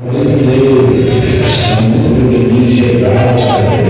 Thank you.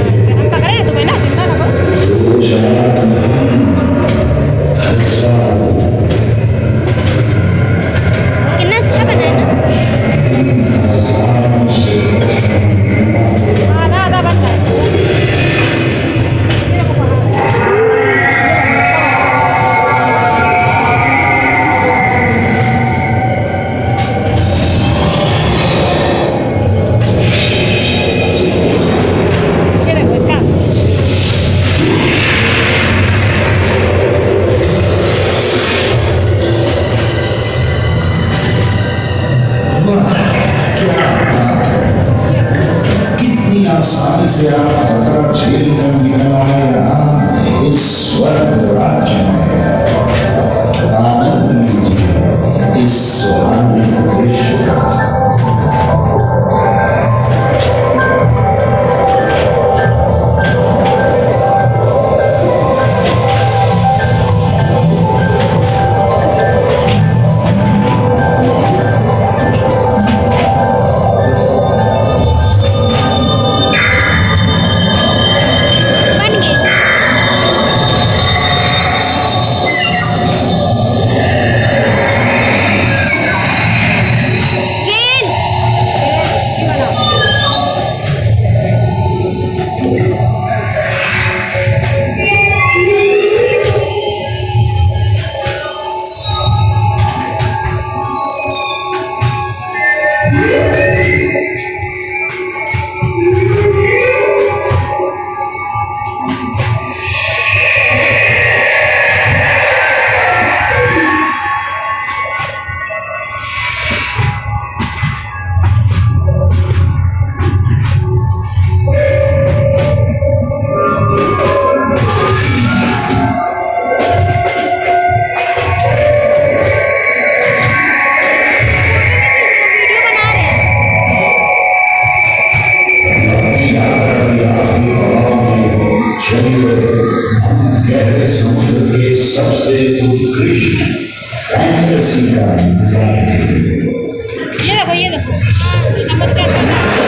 इतना साल से आप खतरा झेल कर निकल आए यहाँ इस स्वर्ग राज्य में। आनंद शरीर गहरे समुद्र के सबसे उत्कृष्ट फैंटेसी का ये देखो ये देखो। हाँ, चमत्कार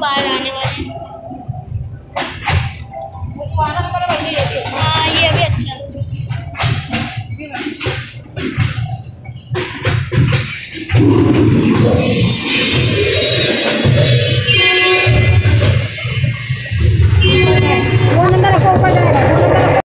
बाहर आने वाले